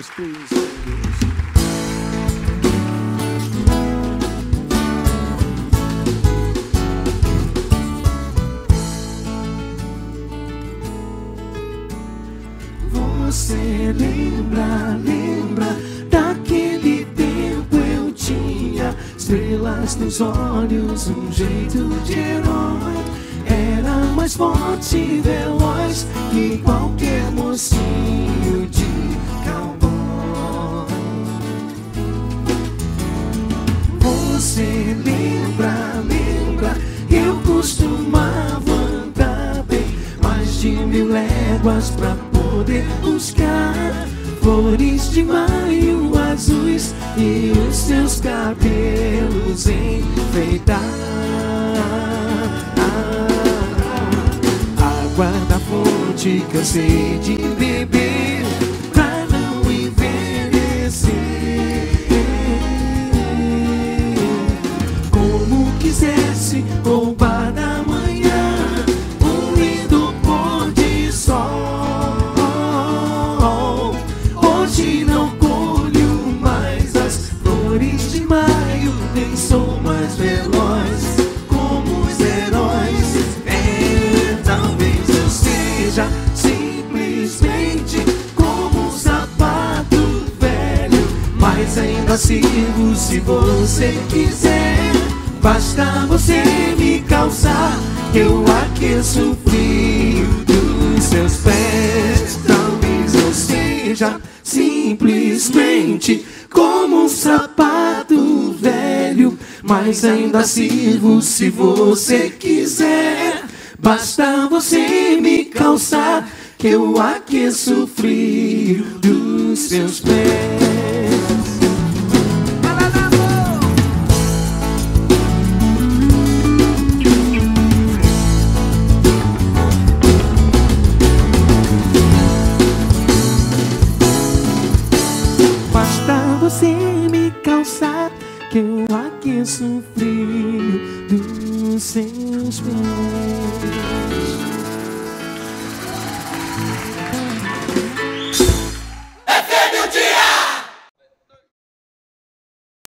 Please. Você lembra, lembra daquele tempo eu tinha estrelas nos olhos, um jeito de herói. Era mais forte e veloz que qualquer mocinho Você lembra, lembra, eu costumava andar bem mais de mil léguas pra poder buscar flores de maio azuis e os seus cabelos enfeitar. Água da fonte cansei de beber quisesse roubar da manhã um lindo pôr de sol. Hoje não colho mais as flores de maio, nem sou mais veloz como os heróis. É, talvez eu seja simplesmente como um sapato velho, mas ainda sirvo se você quiser. Basta você me calçar, eu aqueço o frio dos seus pés. Talvez eu seja simplesmente como um sapato velho, mas ainda sirvo se você quiser. Basta você me calçar, que eu aqueço o frio dos seus pés. Você me calçar que eu aqueço o frio dos seus pés.